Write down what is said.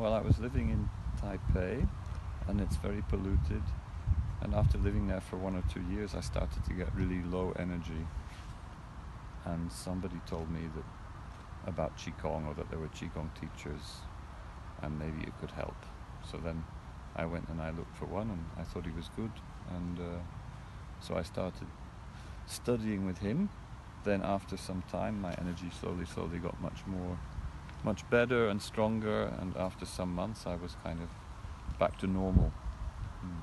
Well, I was living in Taipei and it's very polluted. And after living there for one or two years, I started to get really low energy. And somebody told me that about Qigong or that there were Qigong teachers and maybe it could help. So then I went and I looked for one and I thought he was good. And uh, so I started studying with him. Then after some time, my energy slowly, slowly got much more, much better and stronger. And after some months, I was kind of back to normal. Mm.